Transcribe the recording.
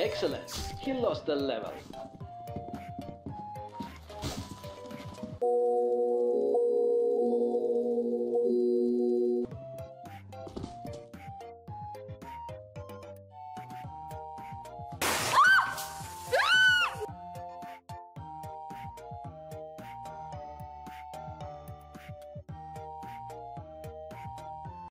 Excellent. He lost the level.